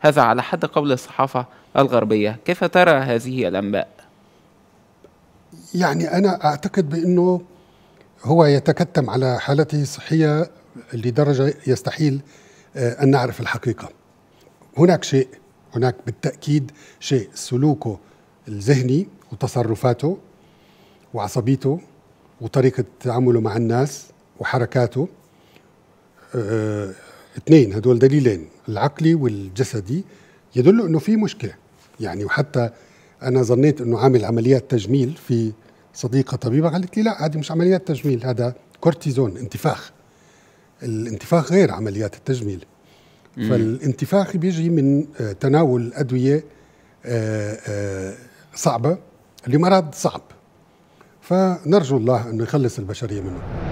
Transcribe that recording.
هذا على حد قول الصحافة الغربية كيف ترى هذه الأنباء؟ يعني أنا أعتقد بأنه هو يتكتم على حالته الصحية لدرجة يستحيل آه، أن نعرف الحقيقة هناك شيء هناك بالتأكيد شيء سلوكه الذهني وتصرفاته وعصبيته وطريقة تعامله مع الناس وحركاته آه اثنين هدول دليلين العقلي والجسدي يدلوا إنه في مشكلة. يعني وحتى أنا ظنيت إنه عامل عمليات تجميل في صديقة طبيبة قالت لي لا هذه مش عمليات تجميل هذا كورتيزون انتفاخ. الانتفاخ غير عمليات التجميل. فالانتفاخ بيجي من آه، تناول أدوية آه، آه، صعبة لمرض صعب. فنرجو الله إنه يخلص البشرية منه.